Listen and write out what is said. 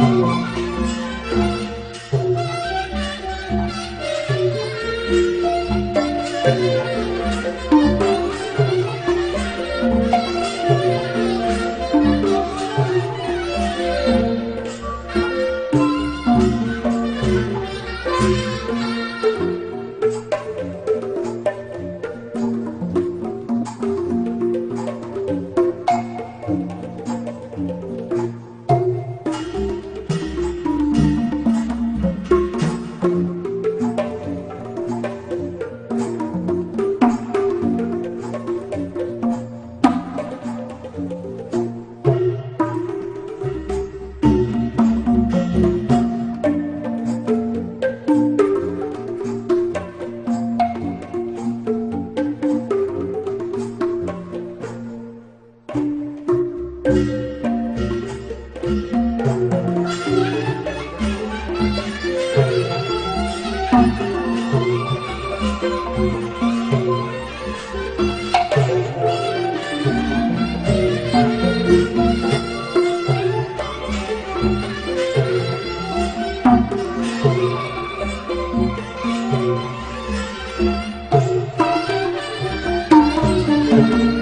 Música thank you